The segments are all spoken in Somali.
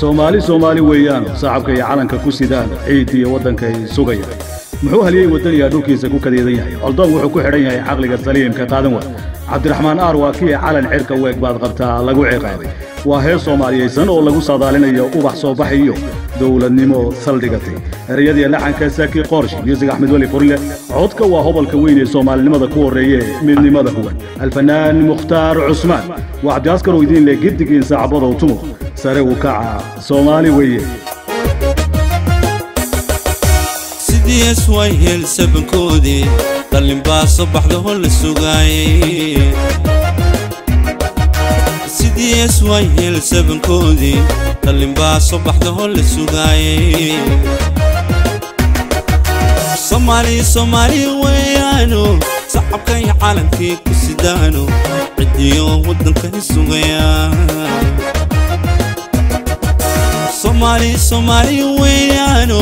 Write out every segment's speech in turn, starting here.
soomaali soomaali weeyaano sacabka iyo calanka ku sidaan ciid iyo waddankay sugayaan. Muxuu haliyey waddaniyaa dhulkiisa ku kadeedan yahay? Coldoon wuxuu ku xidhan yahay caqliga saliimka qaadan wa cabdiraxmaan aar waa kii calan cirka weeg baad qabtaa lagu ciqaabay waa hees soomaaliyaysan oo lagu saadaalinayo ubax soo bax iyo dowladnimo saldhigatay. Ereyadii laxanka saki qorsh muusig axmed weli furle codka waa hobolka weyn ee soomaalinimada ku horreeye midnimada huwan alfanaan mukhtaar cusmaan. Waa cabdiaskar oo idiin leh giddigiin saacabadow tumo sare u kaca soomaali weeye diyes wayeel sabankoodii tallin baa soo baxdaho la sugaayay soomaali soomaali weeyaano sacabka iyo caalamkii ku sidaano cidiyo waddankani sugaya soomaali soomaali weeyaano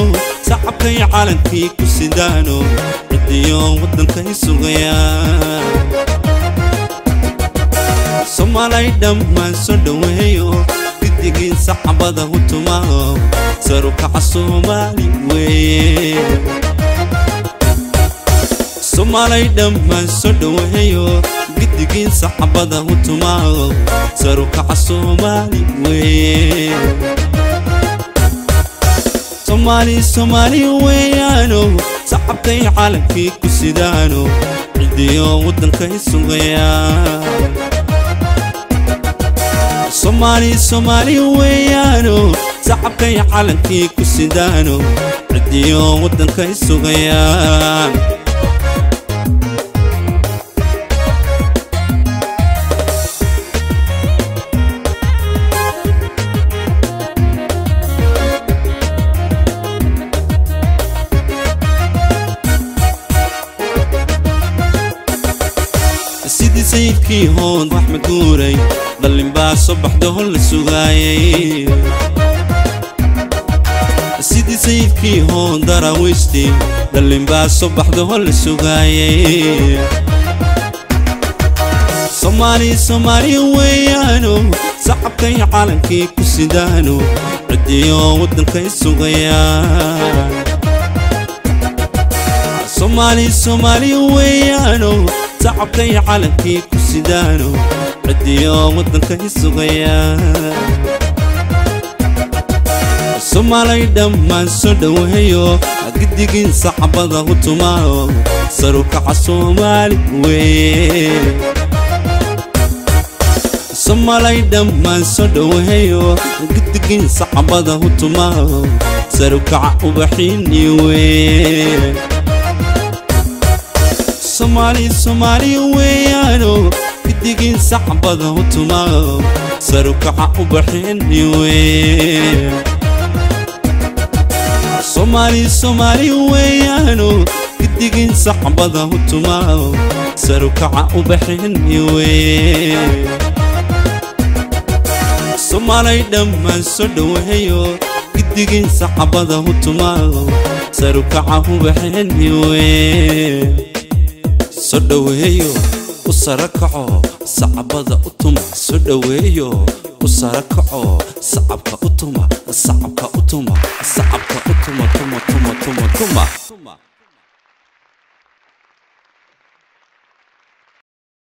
sacabka iyo caalamkii ku sidaano cidiyo waddankani sugaya soomaalay dhammaan soo dhoweeyo giddigiin sacabada u tumaho sarukaca soomaali weeye soomaalay dhammaan soo dhoweeyo giddigiin sacabada u tumaho sarukaca soomaali weeye soomaali soomaali weeyaano sacabkay calankii ku sidaano ciddiyo waddankay sugayaan soomaali soomaali weeyaano sacabkay calankii ku sidaano ciddiyo waddankay sugayaan سيدي سيدكي هون راح مدوري ضل مباح صبح دهول السوغاي سيدي سيدكي هون دراويشتي ضل مباح صبح دهول السوغاي صومالي صومالي ويانو. صاحبتي عالنكي كسدانو. رديو ودنكي السوغيان صومالي صومالي ويانو. Sacabkay calankii ku sidaano ciddiyo waddankay sugayaan soomaalay dhammaan soo dhoweeyo giddigiin sacabada u tumaao sarukaca soomaali weeye soomaalay dhammaan soo dhoweeyo giddigiin sacabada u tumaao sarukaca ubaxiini weeye soomaali soomaali weeyaano giddigiin sacbada u tumaao sarukaca ubaxini weye soomaali soomaali weeyaano giddigiin sacbada u tumaao sarukaca ubaxini weye soomaalay dhammaan soo dhoweeyo giddigiin sacbada u tumaao sarukaca ubaxini weye soo dhoweeyo u sara kaco sacabada u tuma soo dhoweeyo u sara kaco sacabka u tuma sacabka u tuma sacabka u tuma tuma tuma tuma tuma